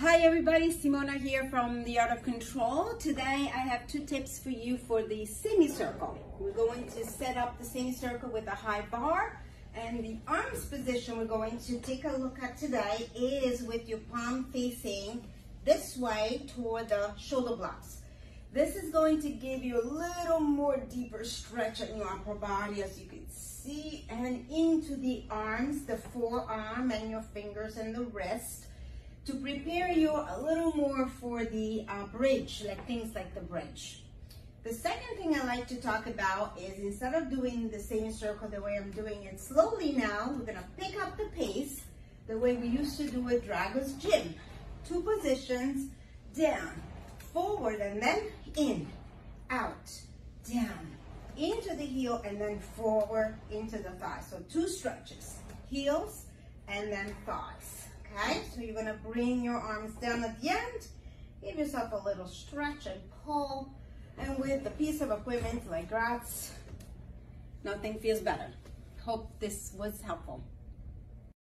Hi everybody, Simona here from The Art of Control. Today I have two tips for you for the semicircle. We're going to set up the semicircle with a high bar and the arms position we're going to take a look at today is with your palm facing this way toward the shoulder blocks. This is going to give you a little more deeper stretch in your upper body as you can see and into the arms, the forearm and your fingers and the wrist to prepare you a little more for the uh, bridge, like things like the bridge. The second thing I like to talk about is instead of doing the semicircle the way I'm doing it slowly now, we're gonna pick up the pace the way we used to do at Drago's Gym. Two positions, down, forward, and then in, out, down, into the heel, and then forward into the thigh. So two stretches, heels, and then thighs. Okay, so you're gonna bring your arms down at the end, give yourself a little stretch and pull, and with a piece of equipment like Gratz, nothing feels better. Hope this was helpful.